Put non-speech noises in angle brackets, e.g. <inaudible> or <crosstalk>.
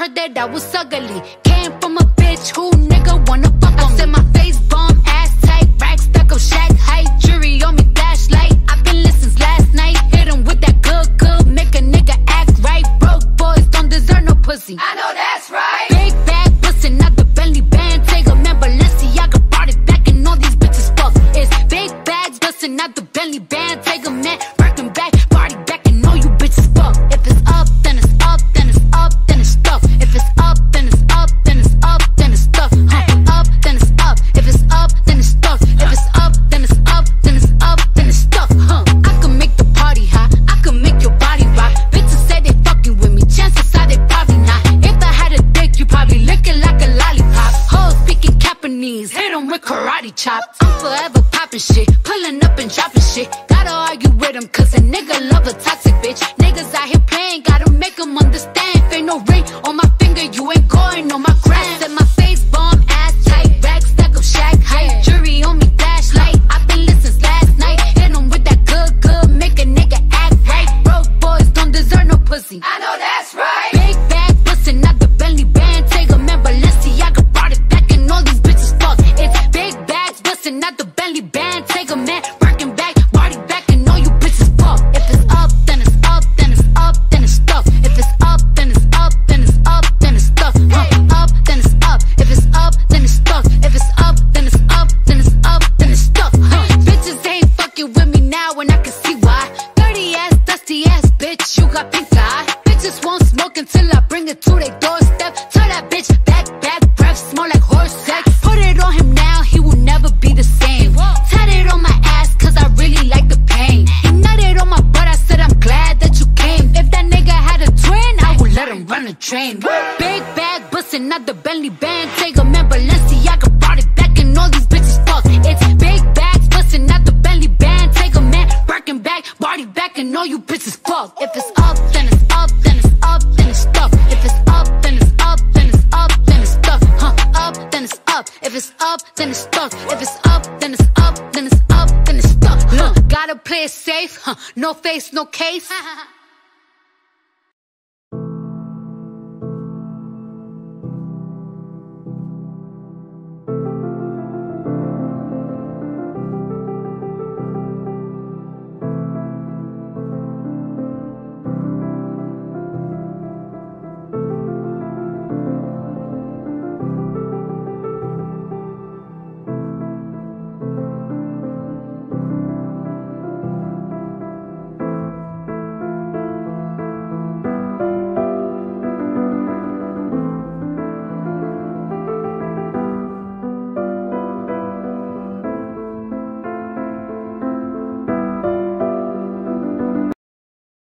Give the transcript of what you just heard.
heard that I was ugly. Came from a bitch who nigga wanna fuck on I said my face bomb, ass tight, rack stuck up, Shaq height, jury on me, flashlight. I've been listening last night, hit him with that good, good, make a nigga act right. Broke boys don't deserve no pussy. I know that's right. Big bag bustin' out the Bentley Bentayga man, Balenciaga brought it back and all these bitches fuck. It's big bags bustin' out the Bentley Bentayga man, working back, party back and all you bitches fuck. If it's up, then it's Japanese, hit 'em with karate chops. I'm forever popping shit, pulling up and dropping shit. Gotta argue with 'em cause a nigga love a toxic bitch. Niggas out here playing, gotta make 'em understand. If ain't no ring on my finger, you ain't going on my gram. Set my face bomb, ass tight, rack stack up, Shaq height. Jury on me, flashlight. I've been listening last night. Hit 'em with that good, good, make a nigga act right. Broke boys don't deserve no pussy. I know that's right. It to their doorstep. Tell that bitch back, back, breath smell like horse sex. Put it on him now, he will never be the same. Tatted on my ass, cause I really like the pain. He nutted on my butt, I said I'm glad that you came. If that nigga had a twin, I would let him run a train. Big bag, bustin' out the Bentley Bentayga. man, Balenciaga brought it back and all these bitches fuck. It's big bags, bustin' out the Bentley Bentayga. man, working back, body back and all you bitches fuck. If it's up, then it's then it's stuff. If it's up, then it's up, then it's up, then it's stuff. Huh, gotta play it safe, huh, no face, no case. <laughs>